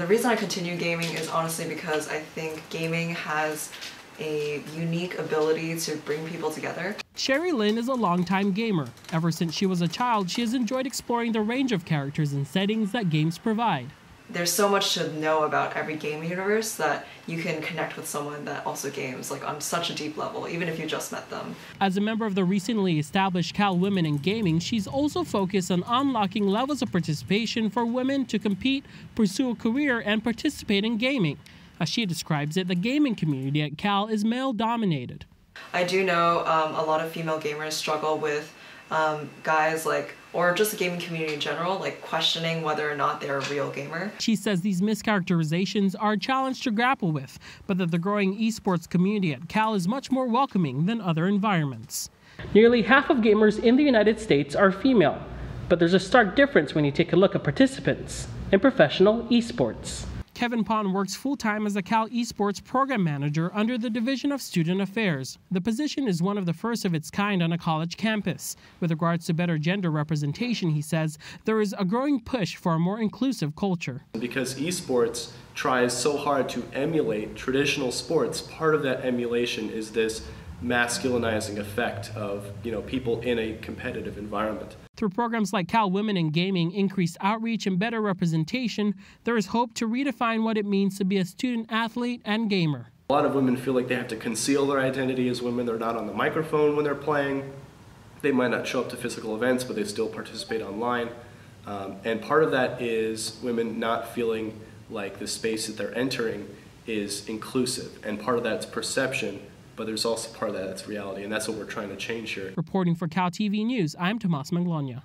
The reason I continue gaming is honestly because I think gaming has a unique ability to bring people together. Sherry Lynn is a longtime gamer. Ever since she was a child, she has enjoyed exploring the range of characters and settings that games provide. There's so much to know about every game universe that you can connect with someone that also games like on such a deep level, even if you just met them. As a member of the recently established Cal Women in Gaming, she's also focused on unlocking levels of participation for women to compete, pursue a career, and participate in gaming. As she describes it, the gaming community at Cal is male dominated. I do know um, a lot of female gamers struggle with um, guys like, or just the gaming community in general, like questioning whether or not they're a real gamer. She says these mischaracterizations are a challenge to grapple with, but that the growing esports community at Cal is much more welcoming than other environments. Nearly half of gamers in the United States are female, but there's a stark difference when you take a look at participants in professional esports. Kevin Pond works full time as a Cal Esports program manager under the Division of Student Affairs. The position is one of the first of its kind on a college campus. With regards to better gender representation, he says there is a growing push for a more inclusive culture. Because esports tries so hard to emulate traditional sports, part of that emulation is this masculinizing effect of you know people in a competitive environment. Through programs like Cal Women in Gaming, increased outreach, and better representation, there is hope to redefine what it means to be a student athlete and gamer. A lot of women feel like they have to conceal their identity as women. They're not on the microphone when they're playing. They might not show up to physical events, but they still participate online. Um, and part of that is women not feeling like the space that they're entering is inclusive. And part of that's perception but there's also part of that that's reality, and that's what we're trying to change here. Reporting for Cal TV News, I'm Tomas Manglona.